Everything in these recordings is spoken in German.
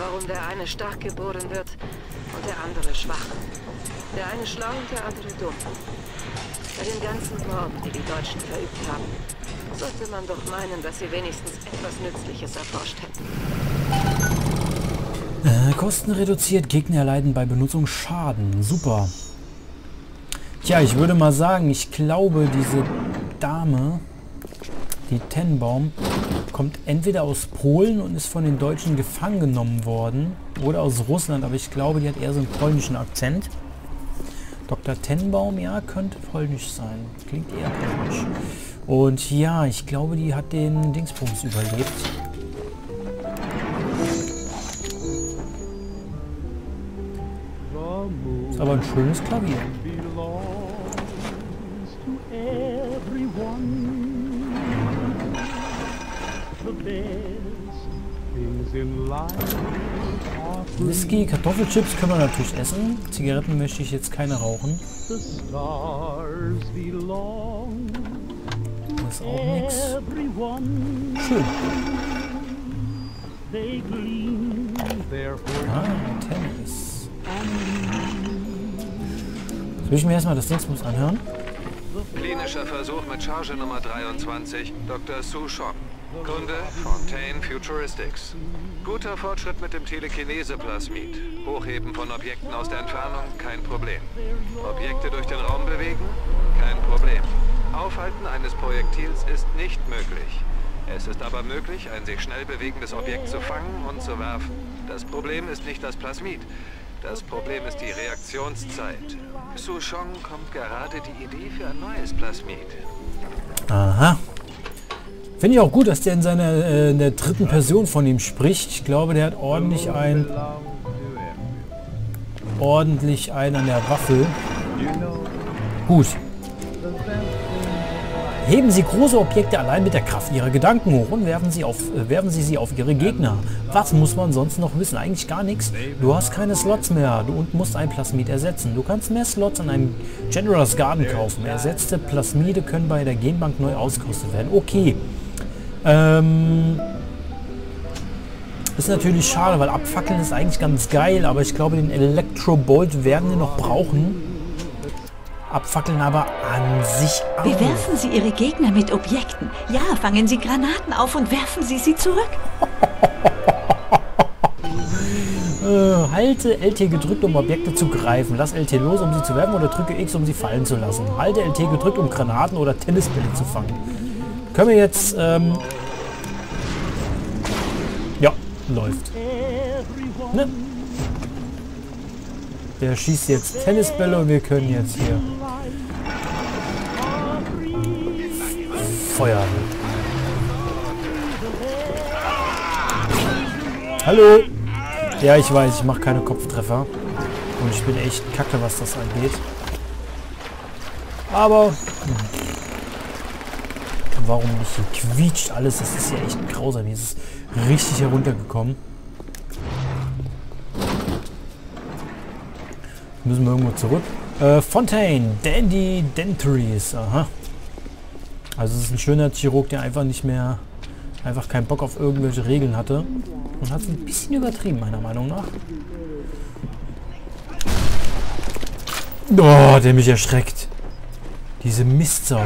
warum der eine stark geboren wird und der andere schwach. Der eine schlau und der andere dumm. Bei den ganzen Morden, die die Deutschen verübt haben, sollte man doch meinen, dass sie wenigstens etwas Nützliches erforscht hätten. Äh, Kosten reduziert, Gegner erleiden bei Benutzung Schaden. Super. Tja, ich würde mal sagen, ich glaube, diese Dame, die Tenbaum, kommt entweder aus Polen und ist von den Deutschen gefangen genommen worden oder aus Russland, aber ich glaube, die hat eher so einen polnischen Akzent. Dr. Tenbaum, ja, könnte polnisch sein. Klingt eher polnisch. Und ja, ich glaube, die hat den Dingsbums überlebt. Ist aber ein schönes Klavier. Whisky, Kartoffelchips können wir natürlich essen. Zigaretten möchte ich jetzt keine rauchen. Das ist auch nichts. Schön. Ah, Tennis. Soll ich mir erstmal das Dingsbums anhören? Klinischer Versuch mit Charge Nummer 23, Dr. Su Shong. Kunde Fontaine Futuristics. Guter Fortschritt mit dem Telekinese-Plasmid. Hochheben von Objekten aus der Entfernung, kein Problem. Objekte durch den Raum bewegen, kein Problem. Aufhalten eines Projektils ist nicht möglich. Es ist aber möglich, ein sich schnell bewegendes Objekt zu fangen und zu werfen. Das Problem ist nicht das Plasmid. Das Problem ist die Reaktionszeit. Su Shong kommt gerade die Idee für ein neues Plasmid. Aha. Finde ich auch gut, dass der in seiner äh, in der dritten Person von ihm spricht. Ich glaube, der hat ordentlich ein ordentlich einen an der Waffel. Gut. Heben Sie große Objekte allein mit der Kraft Ihrer Gedanken hoch und werfen Sie, auf, äh, werfen Sie sie auf Ihre Gegner. Was muss man sonst noch wissen? Eigentlich gar nichts. Du hast keine Slots mehr du, und musst ein Plasmid ersetzen. Du kannst mehr Slots an einem General's Garden kaufen. Ersetzte Plasmide können bei der Genbank neu ausgerüstet werden. Okay. Ähm, ist natürlich schade, weil abfackeln ist eigentlich ganz geil, aber ich glaube, den Electro-Bolt werden wir noch brauchen. Abfackeln aber an sich auch. Bewerfen Sie Ihre Gegner mit Objekten. Ja, fangen Sie Granaten auf und werfen Sie sie zurück. äh, halte LT gedrückt, um Objekte zu greifen. Lass LT los, um sie zu werfen oder drücke X, um sie fallen zu lassen. Halte LT gedrückt, um Granaten oder Tennisbälle zu fangen. Können wir jetzt... Ähm ja, läuft. Ne? Der schießt jetzt Tennisbälle und wir können jetzt hier feuern. Hallo? Ja, ich weiß, ich mache keine Kopftreffer. Und ich bin echt kacke, was das angeht. Aber warum nicht? Hier quietscht alles. Das ist ja echt grausam. Hier ist es richtig heruntergekommen. Müssen wir irgendwo zurück. Äh, Fontaine, Dandy Dentries. Aha. Also es ist ein schöner Chirurg, der einfach nicht mehr, einfach keinen Bock auf irgendwelche Regeln hatte. Und hat es ein bisschen übertrieben, meiner Meinung nach. Oh, der mich erschreckt. Diese Mistsau.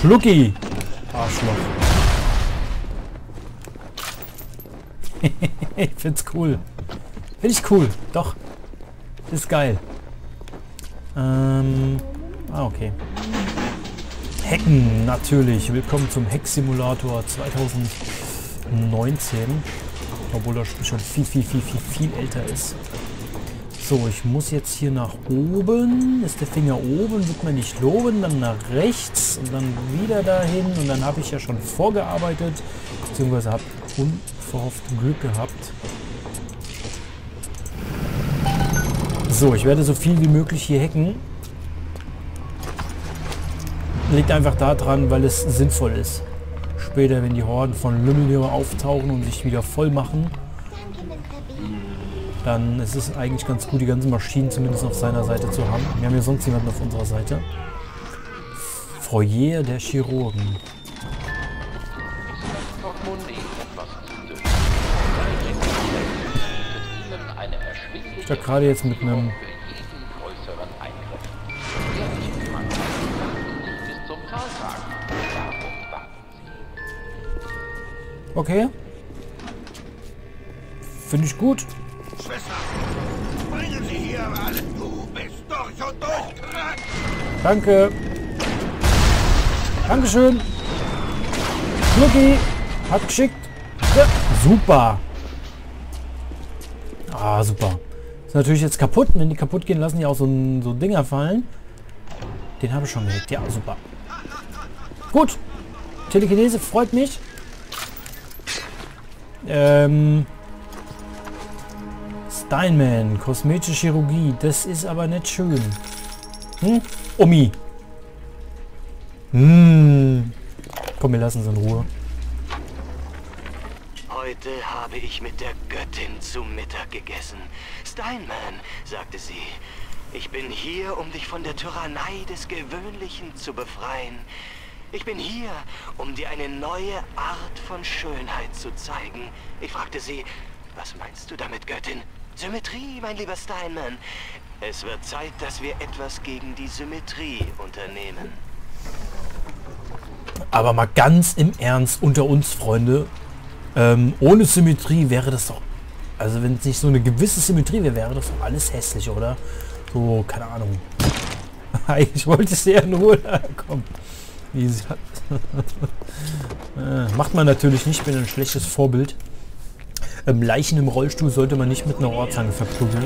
Schlucki! Arschloch. ich find's cool. Finde ich cool. Doch. Ist geil. Ähm. Ah, okay. Hacken, natürlich. Willkommen zum Hack-Simulator 2019. Obwohl das Spiel schon viel, viel, viel, viel, viel älter ist. So, ich muss jetzt hier nach oben. Ist der Finger oben, wird man nicht loben. Dann nach rechts und dann wieder dahin. Und dann habe ich ja schon vorgearbeitet. Beziehungsweise habe unverhofft Glück gehabt. So, ich werde so viel wie möglich hier hacken. Liegt einfach daran, weil es sinnvoll ist. Später, wenn die Horden von Lümmelnir auftauchen und sich wieder voll machen, dann ist es eigentlich ganz gut, die ganzen Maschinen zumindest auf seiner Seite zu haben. Wir haben ja sonst niemanden auf unserer Seite. Foyer der Chirurgen. Ich da gerade jetzt mit einem. Okay. Finde ich gut. Danke. Dankeschön. Schnucki. Hat geschickt. Ja, super. Ah, super. Ist natürlich jetzt kaputt. Wenn die kaputt gehen, lassen die auch so, ein, so Dinger fallen. Den habe ich schon gehackt. Ja, super. Gut. Telekinese freut mich. Ähm... Steinman, kosmetische Chirurgie. Das ist aber nicht schön. Hm? Omi. Hm. Komm, wir lassen sie in Ruhe. Heute habe ich mit der Göttin zu Mittag gegessen. Steinman, sagte sie, ich bin hier, um dich von der Tyrannei des Gewöhnlichen zu befreien. Ich bin hier, um dir eine neue Art von Schönheit zu zeigen. Ich fragte sie, was meinst du damit, Göttin? Symmetrie, mein lieber Steinman. Es wird Zeit, dass wir etwas gegen die Symmetrie unternehmen. Aber mal ganz im Ernst unter uns, Freunde. Ähm, ohne Symmetrie wäre das doch... Also wenn es nicht so eine gewisse Symmetrie wäre, wäre das doch alles hässlich, oder? So, keine Ahnung. Eigentlich wollte ich sehr in Ruhe. Komm. Easy. äh, macht man natürlich nicht, ich bin ein schlechtes Vorbild. Ähm, Leichen im Rollstuhl sollte man nicht mit einer Ohrzange verprügeln.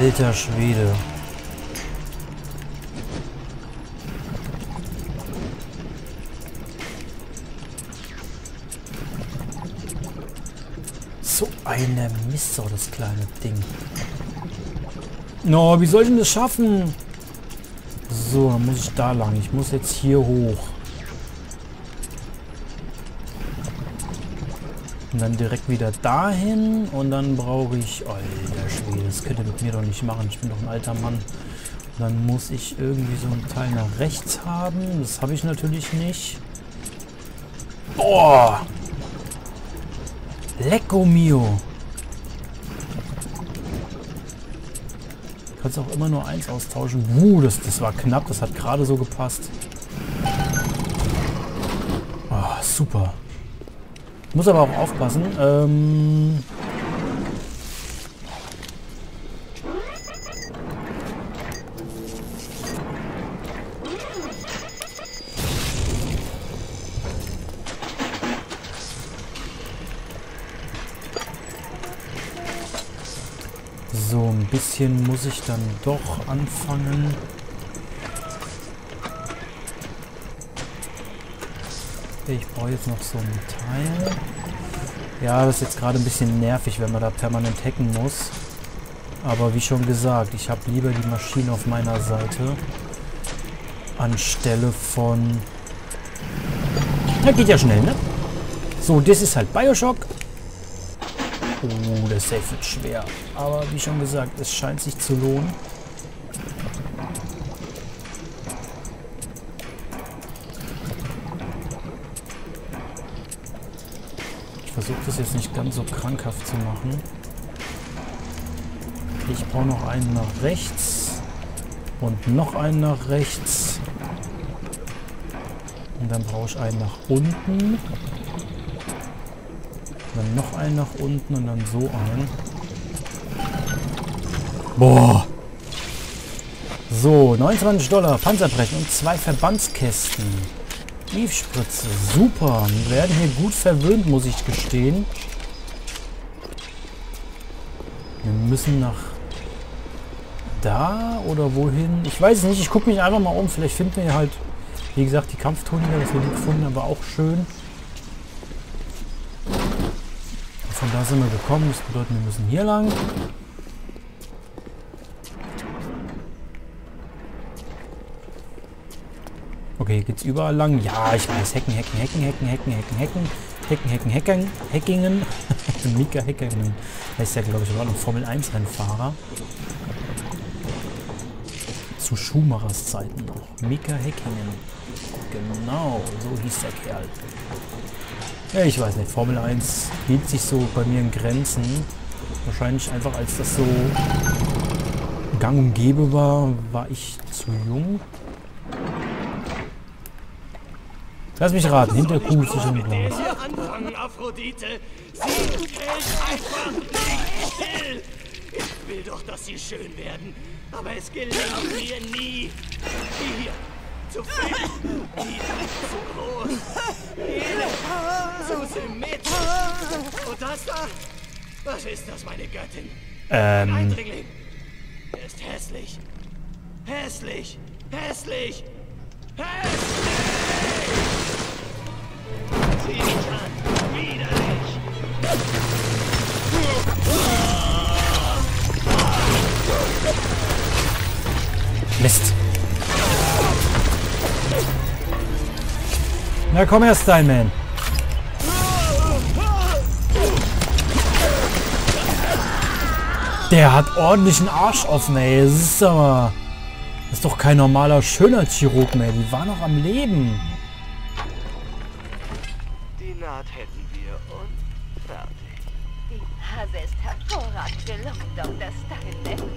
Alter Schwede. So eine Mist, das kleine Ding. No, wie soll ich denn das schaffen? So, dann muss ich da lang. Ich muss jetzt hier hoch. Und dann direkt wieder dahin. Und dann brauche ich... Alter Schwede, das könnt ihr mit mir doch nicht machen. Ich bin doch ein alter Mann. Und dann muss ich irgendwie so ein Teil nach rechts haben. Das habe ich natürlich nicht. Boah! Lecco mio! Kannst auch immer nur eins austauschen. Uh, das, das war knapp. Das hat gerade so gepasst. Oh, super. Muss aber auch aufpassen. Ähm so, ein bisschen muss ich dann doch anfangen. Ich brauche jetzt noch so ein Teil. Ja, das ist jetzt gerade ein bisschen nervig, wenn man da permanent hacken muss. Aber wie schon gesagt, ich habe lieber die Maschine auf meiner Seite. Anstelle von... Na, geht ja schnell, ne? So, das ist halt Bioshock. Oh, der Safe wird schwer. Aber wie schon gesagt, es scheint sich zu lohnen. Versuche das jetzt nicht ganz so krankhaft zu machen. Ich brauche noch einen nach rechts. Und noch einen nach rechts. Und dann brauche ich einen nach unten. Dann noch einen nach unten und dann so einen. Boah. So, 29 Dollar Panzerbrechen und zwei Verbandskästen. Tiefspritze, super. Wir werden hier gut verwöhnt, muss ich gestehen. Wir müssen nach da oder wohin? Ich weiß es nicht. Ich gucke mich einfach mal um. Vielleicht finden wir halt, wie gesagt, die Kampftoniker. Das wir die gefunden, aber auch schön. Von da sind wir gekommen. Das bedeutet, wir müssen hier lang. Okay, geht's überall lang? Ja, ich weiß. Hacken, hacken, hacken, hacken, hacken, hacken, hacken. Hacken, hacken, hacken, hackingen. Mika Hackingen. Heißt ja, glaube ich, war ein Formel 1 Rennfahrer. Zu Schumachers Zeiten noch. Mika Hackingen. Genau, so hieß der Kerl. Ja, ich weiß nicht. Formel 1 hielt sich so bei mir in Grenzen. Wahrscheinlich einfach, als das so gang und gäbe war, war ich zu jung. Lass mich raten, hinter Kuh ist ein Glas. Anfangen, Aphrodite. Sie hält einfach nicht still. Ich will doch, dass sie schön werden. Aber es gelingt mir nie. Die hier. Zu fett. Die zu groß. Jene. Zu symmetrisch. Und das da? Was ist das, meine Göttin? Ähm, Eindringling. Er ist hässlich. Hässlich. Hässlich. Hässlich. Mist. Na komm her, Steinman. Der hat ordentlichen Arsch offen, ey. Das ist aber... Das ist doch kein normaler Schönheitschirurg mehr. Die war noch am Leben. Naht hätten wir und fertig. Die Nase ist hervorragend gelungen, Dr. Steinman.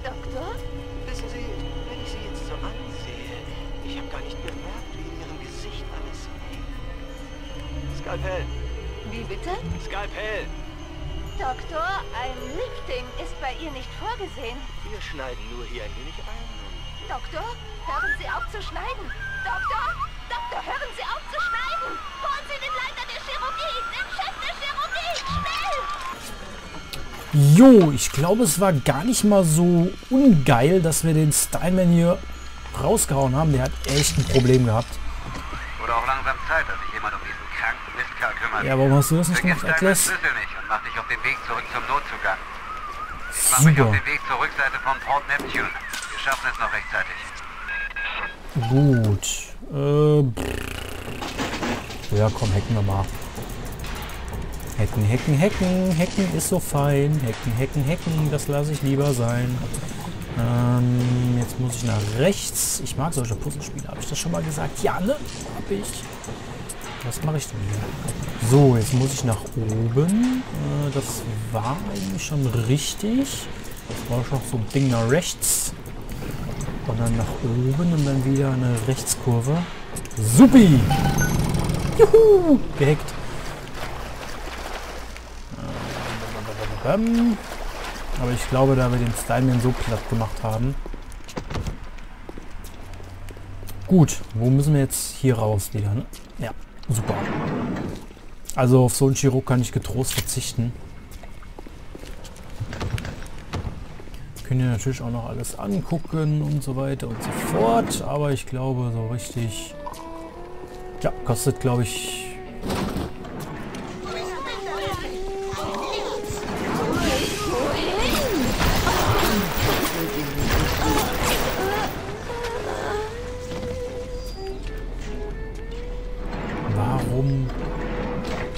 Doktor? Wissen Sie, wenn ich Sie jetzt so ansehe, ich habe gar nicht bemerkt, wie in Ihrem Gesicht alles hängt. Skalpell, Wie bitte? Skalpell. Doktor, ein Lifting ist bei ihr nicht vorgesehen. Wir schneiden nur hier ein wenig ein. Doktor, hören Sie auf zu schneiden. Doktor, Doktor, hören Sie auf zu schneiden. Holen Sie den Leiter der Chirurgie, den Chef der Chirurgie, schnell! Jo, ich glaube, es war gar nicht mal so ungeil, dass wir den Steinman hier rausgehauen haben. Der hat echt ein Problem gehabt. Oder auch langsam Zeit, dass sich jemand um diesen kranken Mistkerl kümmert. Ja, warum hast du das nicht gemacht, Atlas? Schlüssel nicht und mach dich auf den Weg zurück zum Notzugang. Ich mach mich auf den Weg zur Rückseite von Port Neptune. Wir schaffen es noch rechtzeitig. Gut. Äh, ja, komm, hacken wir mal. Hacken, hacken, hacken. Hacken ist so fein. Hacken, hacken, hacken. Das lasse ich lieber sein. Ähm, jetzt muss ich nach rechts. Ich mag solche Puzzlespiele. Habe ich das schon mal gesagt? Ja, ne? Hab ich. Was mache ich denn hier? So, jetzt muss ich nach oben. Äh, das war eigentlich schon richtig. Jetzt brauche ich noch so ein Ding nach rechts. Und dann nach oben und dann wieder eine Rechtskurve. Supi! Juhu! Gehackt. Ähm, Aber ich glaube, da wir den Steinman so platt gemacht haben. Gut, wo müssen wir jetzt hier raus wieder? Ne? Ja, super. Also auf so einen Chirurg kann ich getrost verzichten. Können ihr natürlich auch noch alles angucken und so weiter und so fort. Aber ich glaube, so richtig... Ja, kostet glaube ich...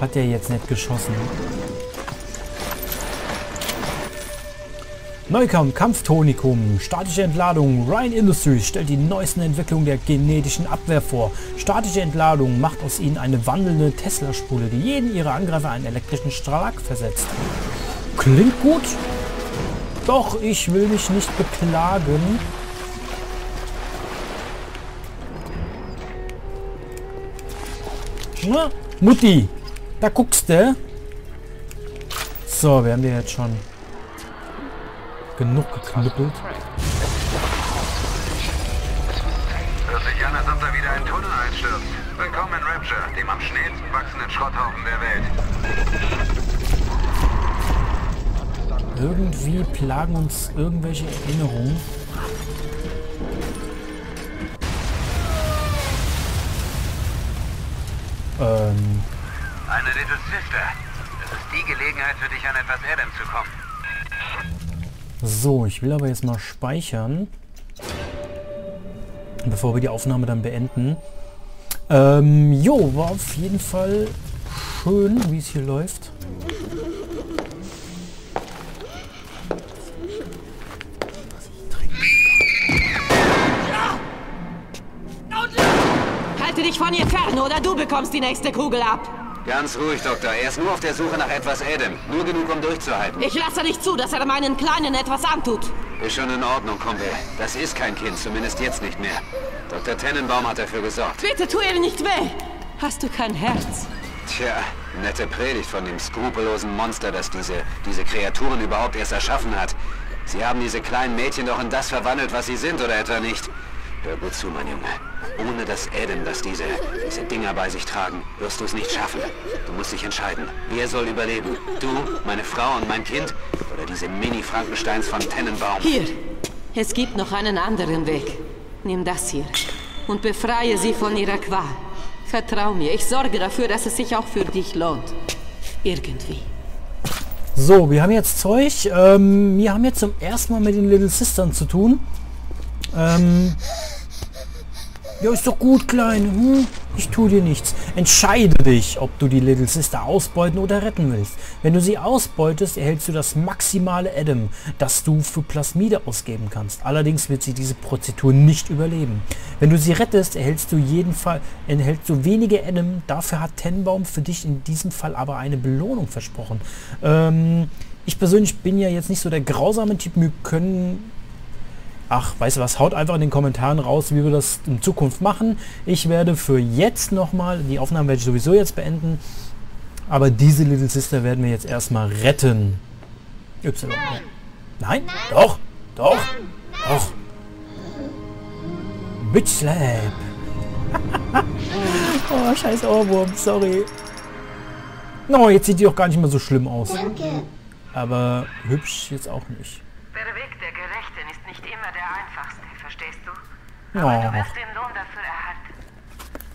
hat er jetzt nicht geschossen? Neukampf, Kampftonikum, statische Entladung. Ryan Industries stellt die neuesten Entwicklungen der genetischen Abwehr vor. Statische Entladung macht aus ihnen eine wandelnde Tesla-Spule, die jeden ihrer Angreifer einen elektrischen Schlag versetzt. Klingt gut. Doch, ich will mich nicht beklagen. Na, Mutti, da guckst du. So, wir haben den jetzt schon genug geknüppelt. Hört sich an, als ob da wieder ein Tunnel einstürzt. Willkommen in Rapture, dem am schnellsten wachsenden Schrotthaufen der Welt. Irgendwie plagen uns irgendwelche Erinnerungen. Ähm, Eine Little Sister. ist die Gelegenheit für dich, an etwas Adam zu kommen. So, ich will aber jetzt mal speichern. Bevor wir die Aufnahme dann beenden. Ähm, jo, war auf jeden Fall schön, wie es hier läuft. Halte dich von ihr fern oder du bekommst die nächste Kugel ab. Ganz ruhig, Doktor. Er ist nur auf der Suche nach etwas Adam. Nur genug, um durchzuhalten. Ich lasse nicht zu, dass er meinen Kleinen etwas antut. Ist schon in Ordnung, Kumpel. Das ist kein Kind, zumindest jetzt nicht mehr. Dr. Tennenbaum hat dafür gesorgt. Bitte tu ihr nicht weh. Hast du kein Herz? Tja, nette Predigt von dem skrupellosen Monster, das diese, diese Kreaturen überhaupt erst erschaffen hat. Sie haben diese kleinen Mädchen doch in das verwandelt, was sie sind, oder etwa nicht? Hör gut zu, mein Junge. Ohne das Adam, das diese, diese Dinger bei sich tragen, wirst du es nicht schaffen. Du musst dich entscheiden. Wer soll überleben? Du, meine Frau und mein Kind? Oder diese Mini-Frankensteins von Tennenbaum? Hier. Es gibt noch einen anderen Weg. Nimm das hier und befreie sie von ihrer Qual. Vertrau mir, ich sorge dafür, dass es sich auch für dich lohnt. Irgendwie. So, wir haben jetzt Zeug. Ähm, wir haben jetzt zum ersten Mal mit den Little Sisters zu tun. Ähm, ja, ist doch gut, Kleine. Hm? Ich tue dir nichts. Entscheide dich, ob du die Little Sister ausbeuten oder retten willst. Wenn du sie ausbeutest, erhältst du das maximale Adam, das du für Plasmide ausgeben kannst. Allerdings wird sie diese Prozedur nicht überleben. Wenn du sie rettest, erhältst du jeden Fall, erhältst du wenige Adam. Dafür hat Tenbaum für dich in diesem Fall aber eine Belohnung versprochen. Ähm, ich persönlich bin ja jetzt nicht so der grausame Typ. Wir können Ach, weißt du was, haut einfach in den Kommentaren raus, wie wir das in Zukunft machen. Ich werde für jetzt nochmal, die Aufnahmen werde ich sowieso jetzt beenden, aber diese Little Sister werden wir jetzt erstmal retten. Y. Nein? Doch, doch, doch. Bitch Slap. oh, scheiß Ohrwurm, sorry. No, jetzt sieht die auch gar nicht mehr so schlimm aus. Aber hübsch jetzt auch nicht. Der Weg der Gerechten ist nicht immer der einfachste, verstehst du? Ja. den Lohn dafür erhalten.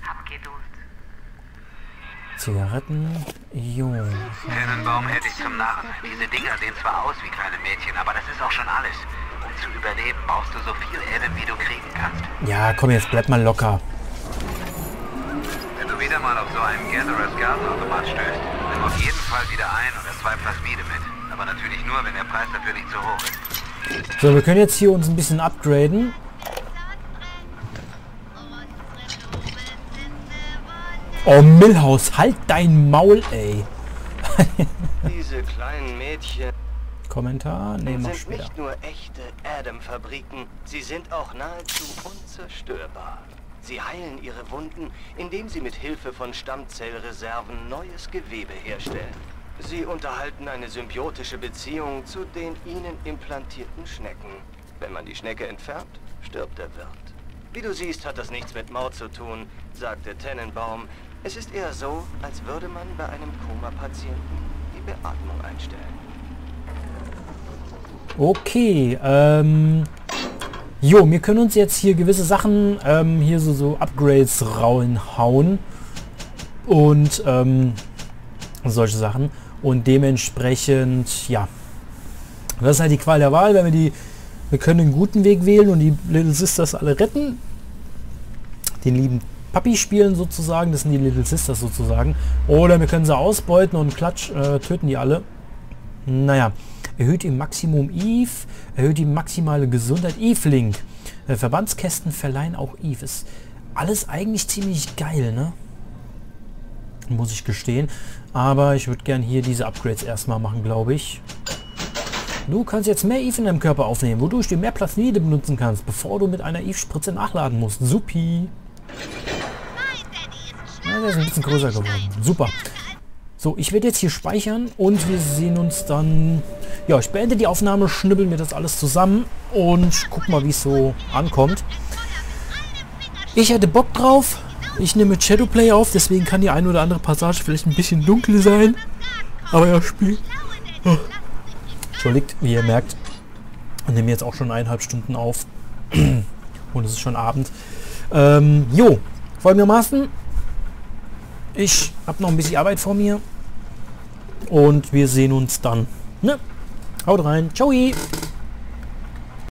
Hab Geduld. Zigaretten. Jo. Tennenbaum hätte ich zum Narren. Diese Dinger sehen zwar aus wie kleine Mädchen, aber das ist auch schon alles. Um zu überleben, brauchst du so viel Adam, wie du kriegen kannst. Ja, komm jetzt, bleib mal locker. Wenn du wieder mal auf so einen Gatherer's Garden-Automat stößt, nimm auf jeden Fall wieder ein oder zwei Plasmide mit. Aber natürlich nur, wenn der Preis dafür nicht zu hoch ist. So, wir können jetzt hier uns ein bisschen upgraden. Oh, Millhaus, halt dein Maul, ey. Diese kleinen Mädchen Kommentar? Ne, mach später. nicht nur echte Adam-Fabriken, sie sind auch nahezu unzerstörbar. Sie heilen ihre Wunden, indem sie mit Hilfe von Stammzellreserven neues Gewebe herstellen. Sie unterhalten eine symbiotische Beziehung zu den ihnen implantierten Schnecken. Wenn man die Schnecke entfernt, stirbt der Wirt. Wie du siehst, hat das nichts mit Mord zu tun, sagte Tennenbaum. Es ist eher so, als würde man bei einem Koma-Patienten die Beatmung einstellen. Okay, ähm... Jo, wir können uns jetzt hier gewisse Sachen, ähm, hier so, so Upgrades reinhauen. Und, ähm, solche Sachen. Und dementsprechend, ja. Das ist halt die Qual der Wahl, wenn wir die... Wir können einen guten Weg wählen und die Little Sisters alle retten. Den lieben Papi spielen sozusagen, das sind die Little Sisters sozusagen. Oder wir können sie ausbeuten und klatsch, äh, töten die alle. Naja, erhöht im Maximum Eve, erhöht die maximale Gesundheit Eve Link. Äh, Verbandskästen verleihen auch Eve. Ist alles eigentlich ziemlich geil, ne? Muss ich gestehen. Aber ich würde gern hier diese Upgrades erstmal machen, glaube ich. Du kannst jetzt mehr Eve in deinem Körper aufnehmen, wodurch du mehr Plasmide benutzen kannst, bevor du mit einer Eve-Spritze nachladen musst. Supi. Ja, der ist ein bisschen größer geworden. Super. So, ich werde jetzt hier speichern und wir sehen uns dann... Ja, ich beende die Aufnahme, schnibbel mir das alles zusammen und guck mal, wie es so ankommt. Ich hätte Bock drauf. Ich nehme mit Shadowplay auf, deswegen kann die eine oder andere Passage vielleicht ein bisschen dunkel sein. Aber ja, Spiel... Oh. Entschuldigt, wie ihr merkt, ich nehme jetzt auch schon eineinhalb Stunden auf. Und es ist schon Abend. Ähm, jo, folgendermaßen. Ich habe noch ein bisschen Arbeit vor mir. Und wir sehen uns dann. Ne? Haut rein. Ciao.